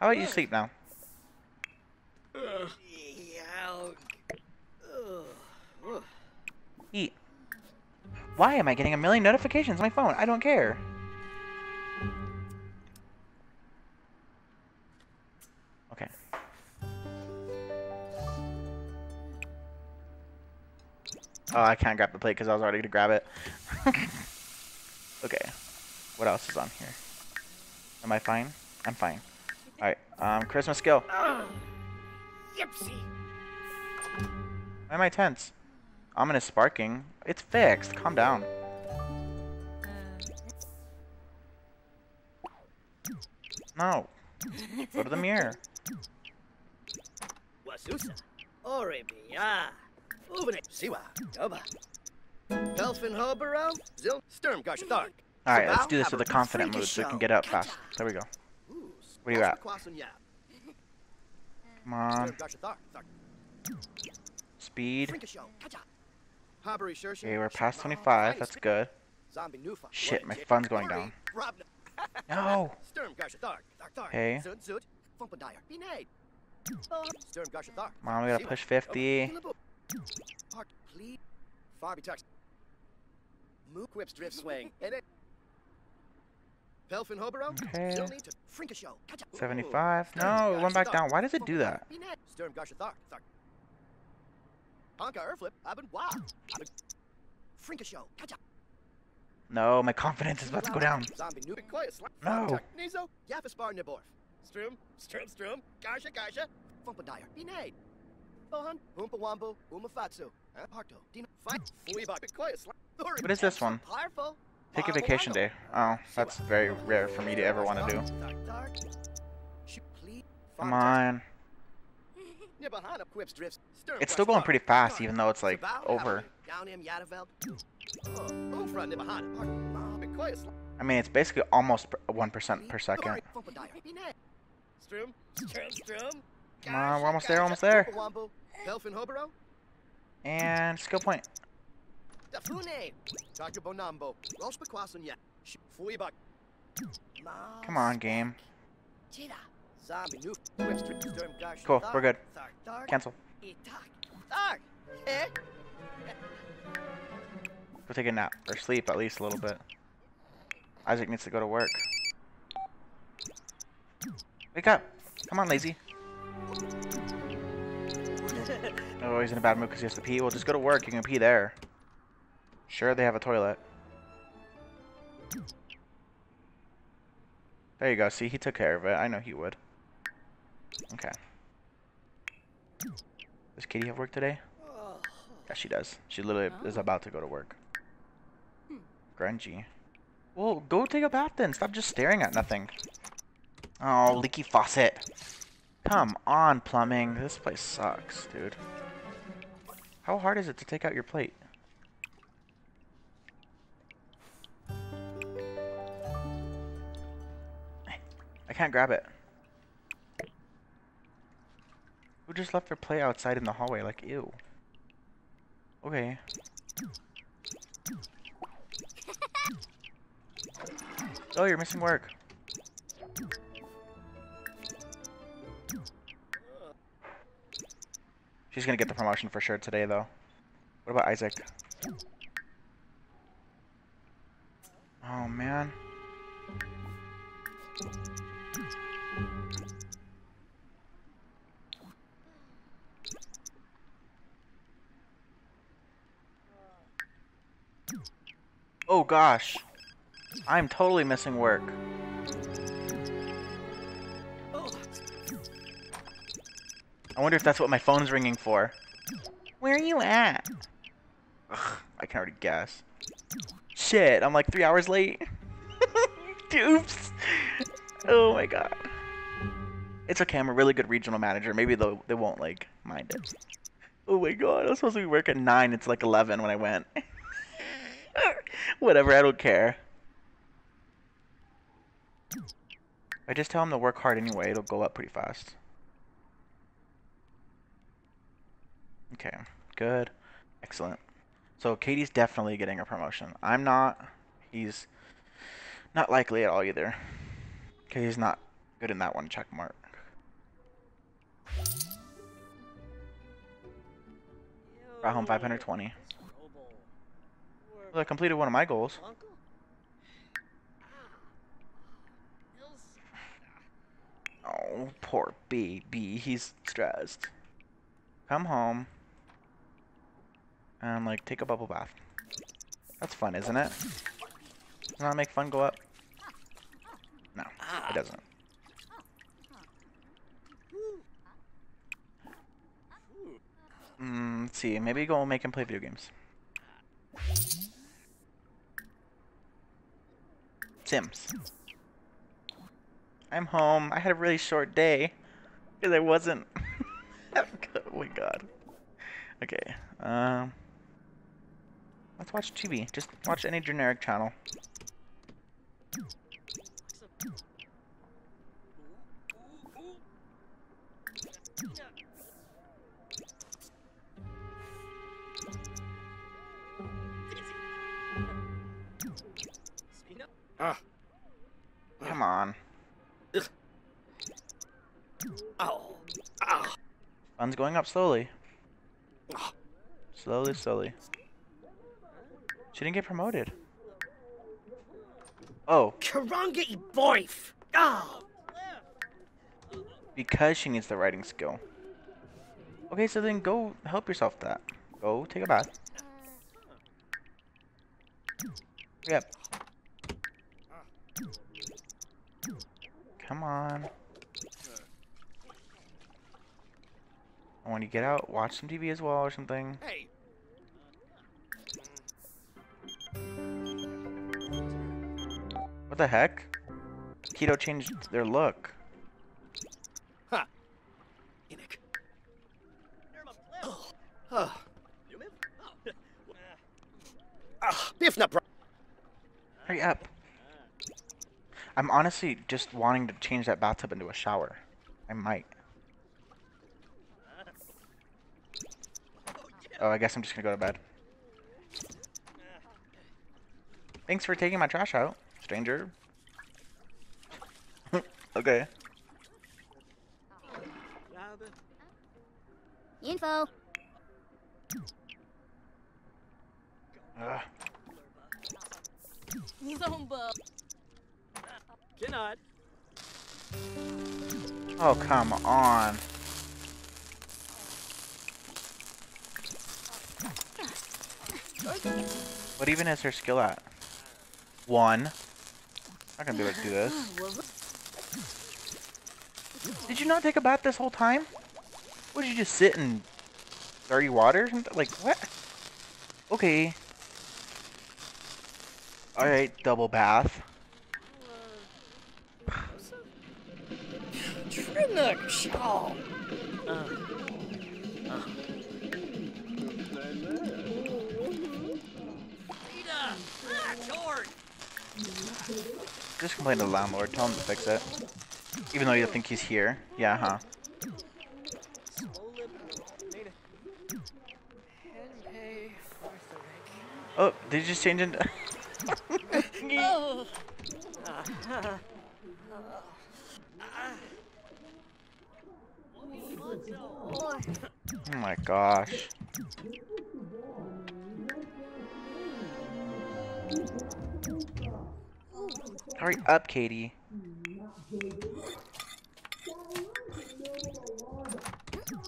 How about you sleep now? Eat. Why am I getting a million notifications on my phone? I don't care. Okay. Oh, I can't grab the plate because I was already going to grab it. okay. What else is on here? Am I fine? I'm fine. Alright, um, Christmas skill. Yipsy. Why am I tense? Ominous sparking. It's fixed. Calm down. No. Go to the mirror. Wasusa. Orebia. Uvene. Siwa. Doba. Delphin Hobaro. Zil. Sturm Garshathark. Alright, let's do this with a confident mood so we can get up fast. There we go. Where you at? Come on. Speed. Okay, we're past 25. That's good. Shit, my fun's going down. No! Hey. Mom, we gotta push 50. Quips drift swing. Okay. Still need to Frinkashow. Catch up. 75. No, it went back down. Why does it do that? Sturm Garshathark. Thark. Honka Erflip. Abin Wow. Abin Frinkashow. Catch up. No, my confidence is about to go down. Zombie Nubik Koya Slap. No. Nizo. Yaphispar Niborf. Strum. Strum Strum. Garsha Garsha. Fumpadire. Binade. Bohan. Oompa Wambo. Umafatsu. Parto. Dina. Fight. Koya Slap. What is this one? Powerful. Take a vacation day. Oh, that's very rare for me to ever want to do. Come on. It's still going pretty fast, even though it's like over. I mean, it's basically almost 1% per second. Come on, we're almost there, almost there. And skill point. Come on, game. Cool, we're good. Cancel. Go take a nap, or sleep at least a little bit. Isaac needs to go to work. Wake up! Come on, lazy. Oh, he's in a bad mood because he has to pee. Well, just go to work. You can pee there. Sure, they have a toilet. There you go. See, he took care of it. I know he would. Okay. Does Katie have work today? Yeah, she does. She literally oh. is about to go to work. Hmm. Grungy. Well, go take a bath then. Stop just staring at nothing. Oh, leaky faucet. Come on, plumbing. This place sucks, dude. How hard is it to take out your plate? Can't grab it. Who just left their play outside in the hallway? Like, ew. Okay. Oh, you're missing work. She's gonna get the promotion for sure today, though. What about Isaac? Oh, man. Oh gosh. I'm totally missing work. I wonder if that's what my phone's ringing for. Where are you at? Ugh, I can already guess. Shit, I'm like three hours late. Oops. Oh my god. It's okay, I'm a really good regional manager. Maybe they'll, they won't, like, mind it. Oh my god, I was supposed to be working at 9. It's like 11 when I went. Whatever, I don't care. I just tell him to work hard anyway, it'll go up pretty fast. Okay, good. Excellent. So Katie's definitely getting a promotion. I'm not. He's not likely at all either. Okay, he's not Good in that one, check mark. Brought home 520. Well, I completed one of my goals. Oh, poor baby. He's stressed. Come home. And, like, take a bubble bath. That's fun, isn't it? Doesn't that make fun go up? No, it doesn't. Mm, let's see. Maybe go make him play video games. Sims. I'm home. I had a really short day. Because I wasn't. oh my god. Okay. Um. Let's watch TV. Just watch any generic channel. Going up slowly. Slowly, slowly. She didn't get promoted. Oh, Karanga e boif. Ah. because she needs the writing skill. Okay, so then go help yourself that. Go take a bath. Yep. Come on. When you get out, watch some TV as well or something. Hey. What the heck? Keto changed their look. Ha. Enoch. Oh. Ah. Biff na. Hurry up. I'm honestly just wanting to change that bathtub into a shower. I might. Oh, I guess I'm just gonna go to bed. Thanks for taking my trash out, stranger. okay. Info. Ugh. Zombo. Cannot. Oh, come on. What even is her skill at? One. Not gonna be able to do this. Did you not take a bath this whole time? Would you just sit in dirty water? Like, what? Okay. Alright, double bath. Trinnock. Shaw. Just complain to the landlord. Tell him to fix it. Even though you think he's here. Yeah, huh? Oh, did you just change into... Oh. My gosh. Hurry up, Katie.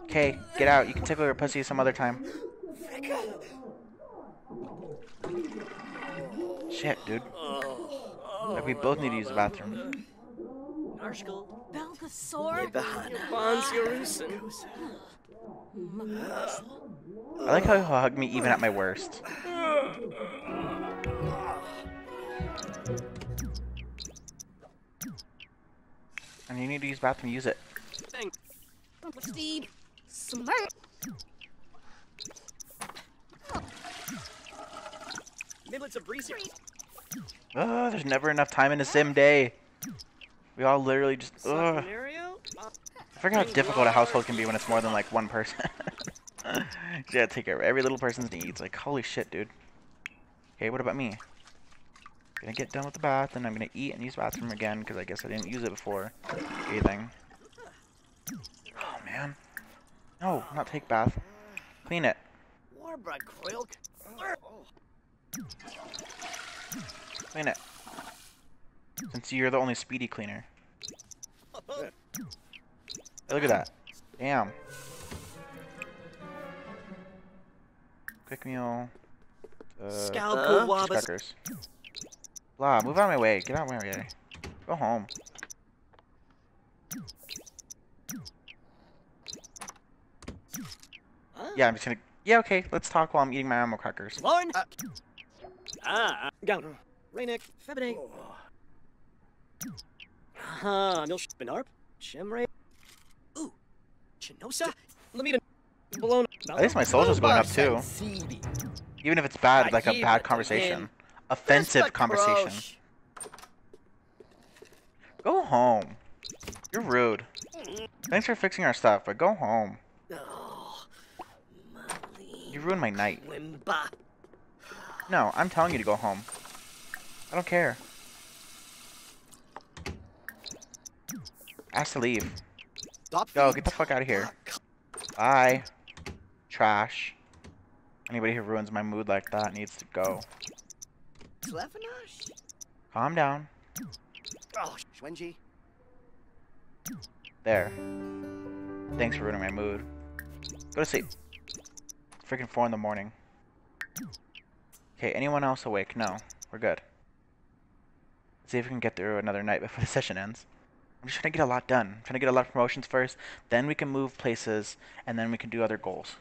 Okay, get out. You can tickle your pussy some other time. Shit, dude. Like, we both need to use the bathroom. I like how he'll hug me even at my worst. And you need to use bathroom, use it. Steve. Smart. Niblets of Breezy. Oh, there's never enough time in a sim day. We all literally just. Ugh. Scenario? I forget how difficult a household can be when it's more than like one person. yeah, take care of every little person's needs. Like, holy shit, dude. Okay, what about me? Gonna get done with the bath, and I'm gonna eat and use the bathroom again because I guess I didn't use it before. Anything. Oh man. No, not take bath. Clean it. Clean it. Since you're the only speedy cleaner. Hey, look at that. Damn. Quick meal. Uh, Scalpel Wabas. crackers. Blah, move out of my way. Get out of my way. Go home. Yeah, I'm just gonna. Yeah, okay. Let's talk while I'm eating my animal crackers. Lauren. Ah, ah, Gown. Rainik, Febine. Ah, Nil Benarp, Chimray. Ooh, Chinosa, Lamita, Bologna. At least my soldier's going up too. Even if it's bad, like a bad it conversation. Offensive Respect conversation. Go home. You're rude. Thanks for fixing our stuff, but go home. Oh, You ruined my night. Wimba. No, I'm telling you to go home. I don't care. Ask to leave. Stop Go, get the fuck out of here. Bye. Trash. Anybody who ruins my mood like that needs to go. Calm down. Oh, Schwenji. There. Thanks for ruining my mood. Go to sleep. Freaking 4 in the morning. Okay, anyone else awake? No. We're good. Let's see if we can get through another night before the session ends. I'm just trying to get a lot done. I'm trying to get a lot of promotions first, then we can move places, and then we can do other goals.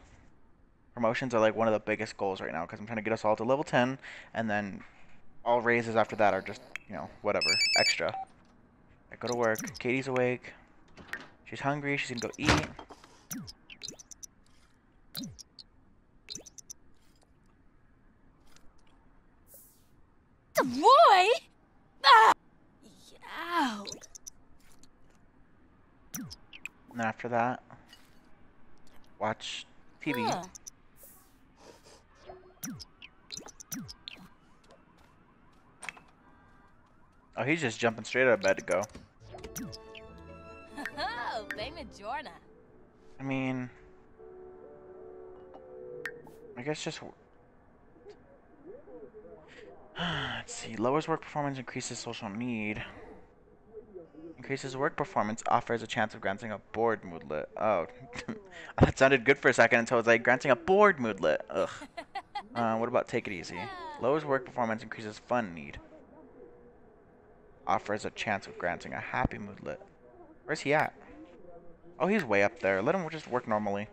Promotions are like one of the biggest goals right now, because I'm trying to get us all to level 10, and then all raises after that are just, you know, whatever, extra. I go to work. Katie's awake. She's hungry. She's gonna go eat. The boy? Ah! Ow. And after that, watch TV. Huh. Oh, he's just jumping straight out of bed to go. Oh, Jorna. I mean, I guess just. Let's see. Lowers work performance, increases social need. Increases work performance, offers a chance of granting a bored moodlet. Oh, that sounded good for a second until it was like granting a bored moodlet. Ugh. Uh, what about take it easy? Lowers work performance, increases fun need. Offers a chance of granting a happy moodlet. Where's he at? Oh, he's way up there. Let him just work normally.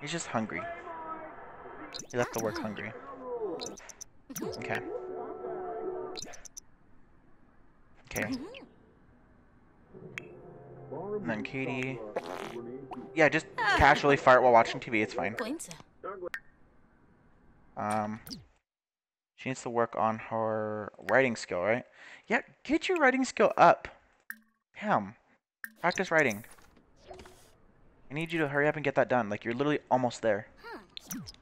He's just hungry. He left the work hungry. Okay. Okay. And then Katie. Yeah, just casually fart while watching TV. It's fine. Um, she needs to work on her writing skill, right? Yeah, get your writing skill up. Damn. Practice writing. I need you to hurry up and get that done. Like, you're literally almost there.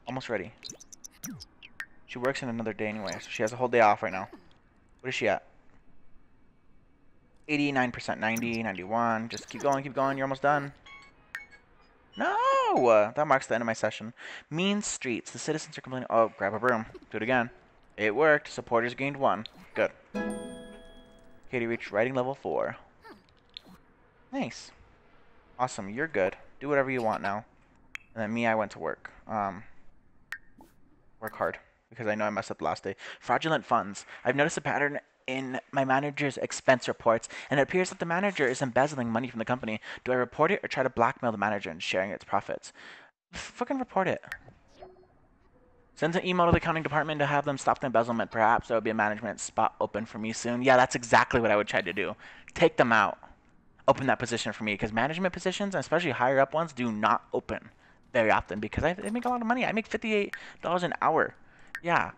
Almost ready. She works in another day anyway, so she has a whole day off right now. What is she at? 89%, 90, 91. Just keep going, keep going. You're almost done. No! That marks the end of my session. Mean streets. The citizens are complaining. Oh, grab a broom. Do it again. It worked. Supporters gained one. Good. Katie reached writing level four. Nice. Awesome. You're good. Do whatever you want now. And then me, I went to work. Um, work hard because I know I messed up the last day. Fraudulent funds. I've noticed a pattern in my manager's expense reports, and it appears that the manager is embezzling money from the company. Do I report it or try to blackmail the manager and sharing its profits? F- fucking report it. Send an email to the accounting department to have them stop the embezzlement. Perhaps there will be a management spot open for me soon. Yeah, that's exactly what I would try to do. Take them out. Open that position for me because management positions, especially higher up ones, do not open very often because I, I make a lot of money. I make $58 an hour. Yeah.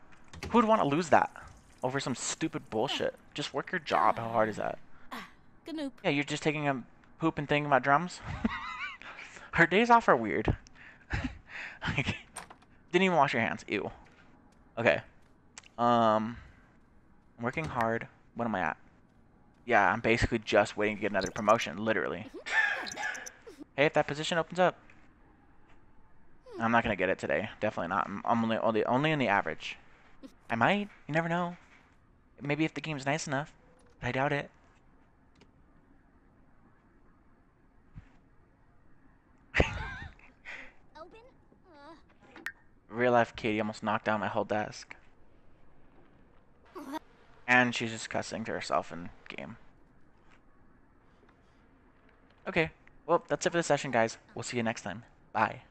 Who would want to lose that over some stupid bullshit? Just work your job. How hard is that? Yeah, you're just taking a poop and thinking about drums? Her days off are weird. like, didn't even wash your hands. Ew. Okay. Um, I'm working hard. What am I at? Yeah, I'm basically just waiting to get another promotion, literally. hey, if that position opens up. I'm not gonna get it today. Definitely not. I'm, I'm only, only only in the average. I might. You never know. Maybe if the game's nice enough. But I doubt it. Open? Uh, Real life Katie almost knocked down my whole desk. And she's just cussing to herself in game. Okay. Well, that's it for the session, guys. We'll see you next time. Bye.